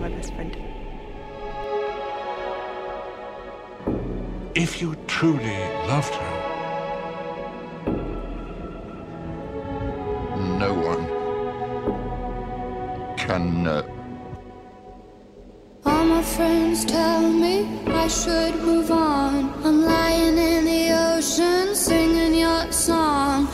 My best friend. If you truly loved her, No one can know. All my friends tell me I should move on. I'm lying in the ocean singing your song.